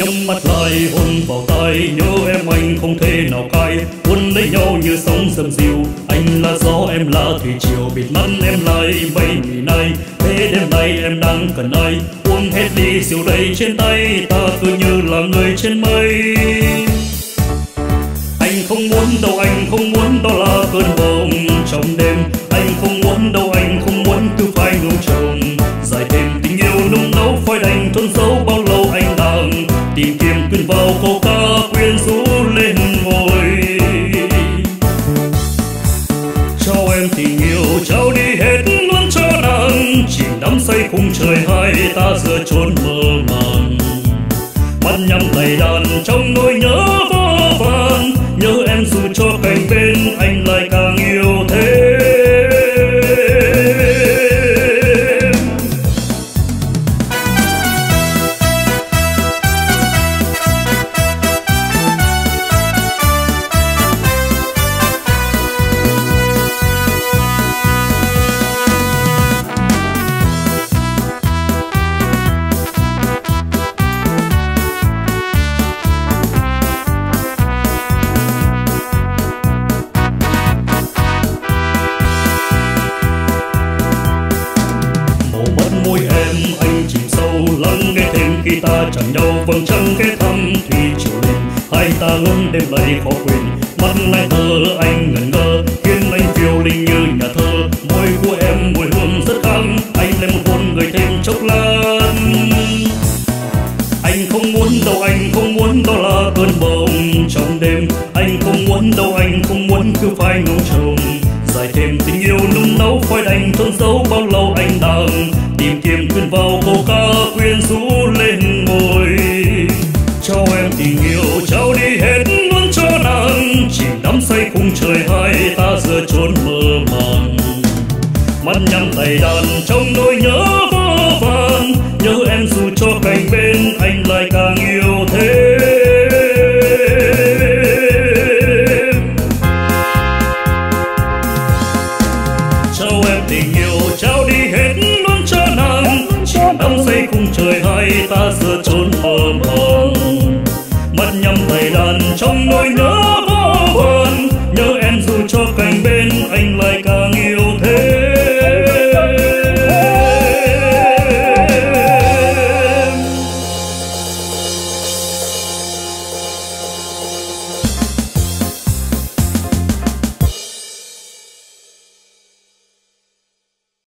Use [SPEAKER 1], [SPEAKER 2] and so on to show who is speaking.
[SPEAKER 1] nhắm mắt lại, hôn vào tay nhớ em anh không thể nào cay hôn lấy nhau như sóng dầm dịu anh là gió, em là thủy triều. Bịt mắt em lại bay ngày nay, thế đêm nay em đang cần ai? Uống hết đi rượu đầy trên tay, ta cứ như là người trên mây. Anh không muốn đâu anh tìm vào câu ca quyến rũ lên ngồi. Cho em tình yêu trao đi hết luôn cho nàng. Chỉ đắm say khung trời hai ta giữa chốn mơ màng. Mắt nhắm tay đàn, trong nỗi nhớ vô vàn. Nhớ em dù cho cạnh bên anh lại càng yêu thêm. Khi ta chẳng nhau vầng trăng ghé thăm thủy triều lên hai ta ngân đêm lại khó quên, mắt lại thơ anh ngẩn ngơ, khiến anh phiêu linh như nhà thơ. Môi của em, mùi hương rất khăng, anh lại một hôn người thêm chốc lát. Anh không muốn đâu, anh không muốn đó là cơn bồng trong đêm. Anh không muốn đâu, anh không muốn cứ phải ngóng trông dài thêm tình yêu nung nấu, phai đành trốn giấu bao lâu anh đang tìm kiếm quyên vào câu ca quyến rũ tình yêu trao đi hết luôn cho nàng. Chỉ đắm say khung trời hai ta giờ trốn mơ màng. Mắt nhắm tay đàn trong nỗi nhớ vô vàn nhớ em dù cho cạnh bên anh lại càng yêu thêm. Trao em tình yêu, trao đi hết luôn cho nàng. Chỉ đắm say khung trời hai ta giờ trốn mơ màng gian nhằm thầy đàn trong nỗi nhớ vô vàn. Nhớ em dù cho cạnh bên anh